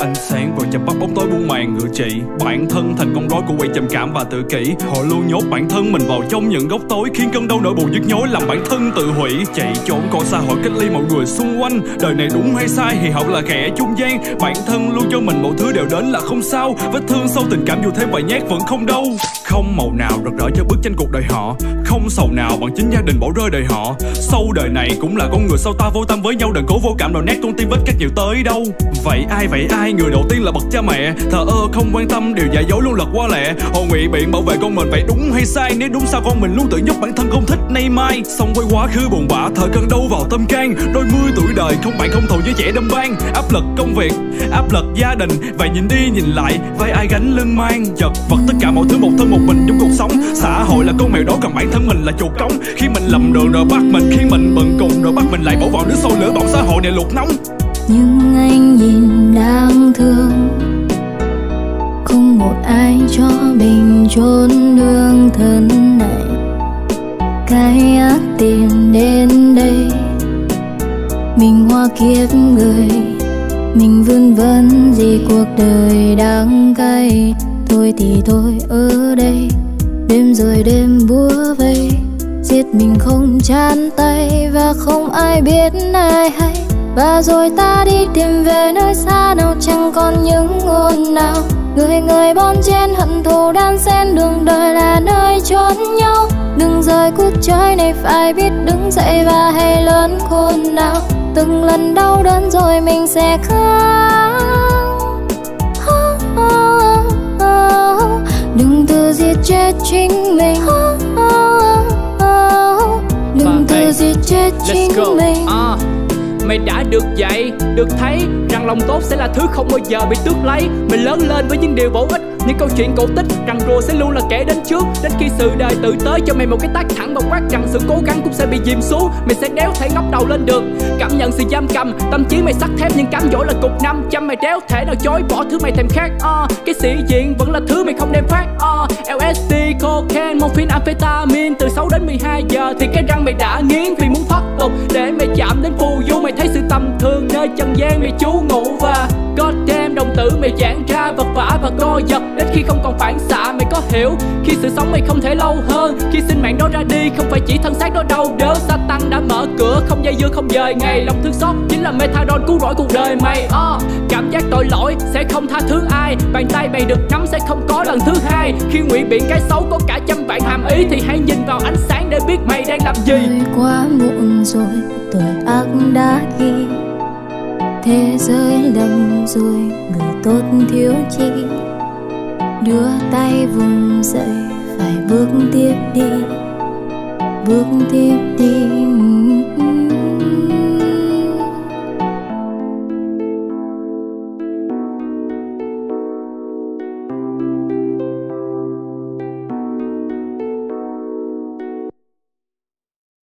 ánh sáng vừa chập bắt bóng tối buông màn ngự trị. Bản thân thành con rối của quỷ trầm cảm và tự kỷ. Họ luôn nhốt bản thân mình vào trong những góc tối, khiến cơn đau nỗi buồn nhức nhối làm bản thân tự hủy. Chạy trốn khỏi xã hội cách ly mọi người xung quanh. Đời này đúng hay sai thì học là kẻ trung gian. Bản thân luôn cho mình mọi thứ đều đến là không sao. Vết thương sâu tình cảm dù thêm vài nhát vẫn không đau. Không màu nào rực rỡ cho bức tranh cuộc đời họ. Không sầu nào bằng chính gia đình bỏ rơi đời họ. Sâu đời này cũng là con người sao ta vô tâm với nhau. Đừng cố vô cảm nào nát con tim vết cắt nhiều tới đâu. Vậy ai vậy ai? Người đầu tiên là bậc cha mẹ. Thờ ơ, không quan tâm điều giả dối luôn lật qua lẹ hồ ngụy biện bảo vệ con mình vậy đúng hay sai. Nếu đúng sao con mình luôn tự nhốt bản thân không thích, nay mai. Xong quay quá khứ buồn bã, thời cơn đau vào tâm can. Đôi mươi tuổi đời không bạn không thù với trẻ đâm ban. Áp lực công việc, áp lực gia đình. Vậy nhìn đi, nhìn lại, vai ai gánh lưng mang? Chật vật tất cả mọi thứ một thân một mình trong cuộc sống. Xã hội là con mèo đó còn bản thân mình là chuột cống. Khi mình lầm đường rồi bắt mình, khi mình bận cùng rồi bắt mình lại bỏ vào nước sôi lửa bỏng xã hội này luộc nóng nhưng anh nhìn đáng thương. Không một ai cho mình trốn nương thân này. Cái ác tìm đến đây. Mình hoa kiếp người. Mình vươn vấn gì cuộc đời đang cay. Thôi thì thôi, ở đây. Đêm rồi đêm búa vây. Giết mình không chán tay và không ai biết ai hay và rồi ta đi tìm về nơi xa nào chẳng còn những ngôn nào. Người người bon chen hận thù đan xen đường đời là nơi trốn nhau. Đừng rời cuộc chơi này phải biết đứng dậy và hãy lớn khôn nào. Từng lần đau đớn rồi mình sẽ khóc. Đừng tự giết chết chính mình. Đừng tự giết chết chính mình mày đã được dạy được thấy rằng lòng tốt sẽ là thứ không bao giờ bị tước lấy. Mình lớn lên với những điều bổ ích những câu chuyện cổ tích rằng rùa sẽ luôn là kẻ đến trước. Đến khi sự đời tự tới cho mày một cái tác thẳng và quát rằng sự cố gắng cũng sẽ bị dìm xuống. Mày sẽ đéo thể ngóc đầu lên được. Cảm nhận sự giam cầm tâm trí mày sắt thép nhưng cám dỗ là cục năm. Trăm mày đéo thể nào chối bỏ thứ mày thèm khát. À, cái sĩ diện vẫn là thứ mày không đem phát. À, LSD, cocaine, morphine, amphetamine từ 6 đến 12 giờ thì cái răng mày đã nghiến. Nơi trần gian mày chú ngủ và God damn đồng tử mày giãn ra. Vật vả và co giật Đến khi không còn phản xạ. Mày có hiểu Khi sự sống mày không thể lâu hơn. Khi sinh mạng đó ra đi không phải chỉ thân xác đó đau đớn. Satan đã mở cửa không dây dưa không dời Ngày. Lòng thương xót chính là methadone cứu rỗi cuộc đời mày. Uh, Cảm giác tội lỗi sẽ không tha thứ ai. Bàn tay mày được nắm sẽ không có lần thứ hai. Khi ngụy biện cái xấu có cả trăm vạn hàm ý Thì hãy nhìn vào ánh sáng để biết mày đang làm gì. Quá muộn rồi tội ác đã ghi thế giới lầm rồi người tốt thiếu chi. Đưa tay vùng dậy phải bước tiếp đi. Bước tiếp đi.